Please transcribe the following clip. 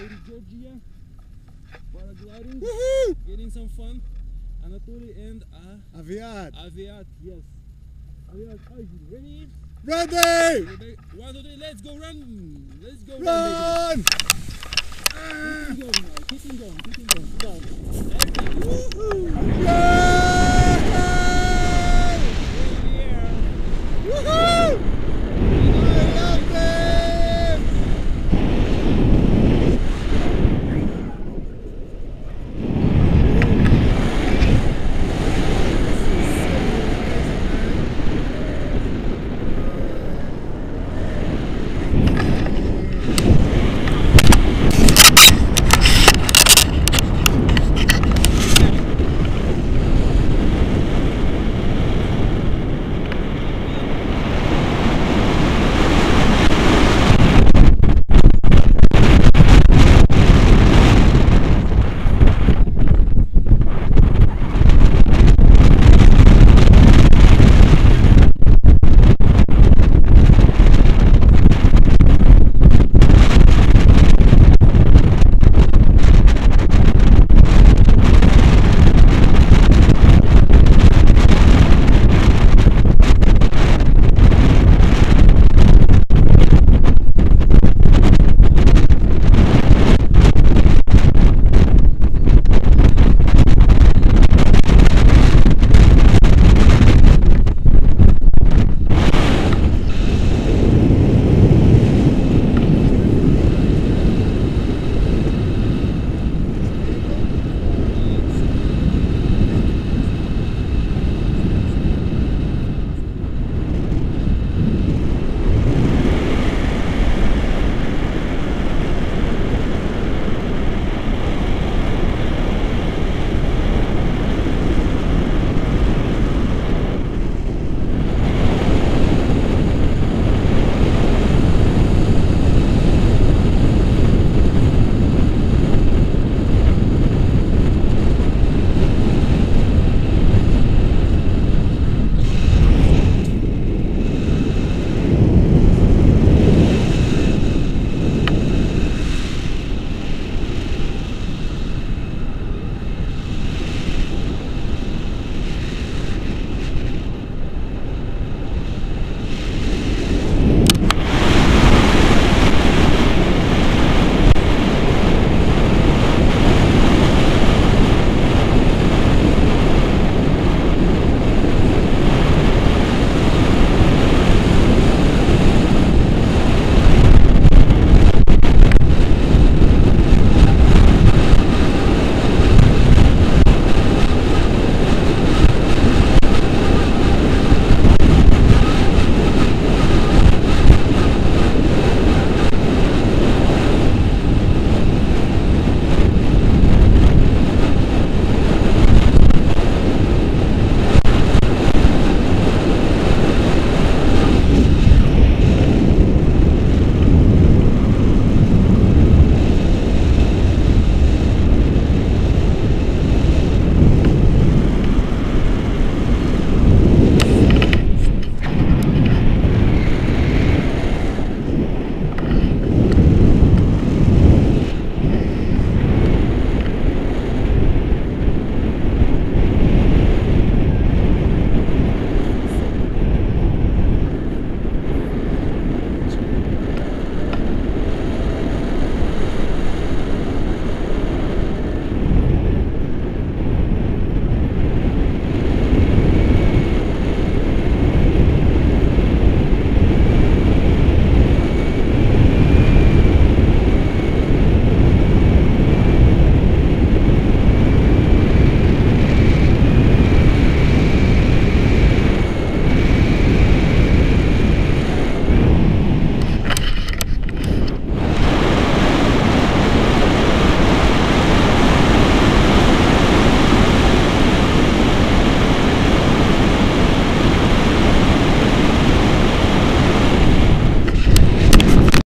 Lady Georgia. Paragliding, getting some fun. Anatoly and uh, Aviat. Aviat, yes. Aviat, are you ready? Ready! Ready? One, two, three, let's go run! Let's go run! Run! baby. Keep on going now, keep on going, keep on going.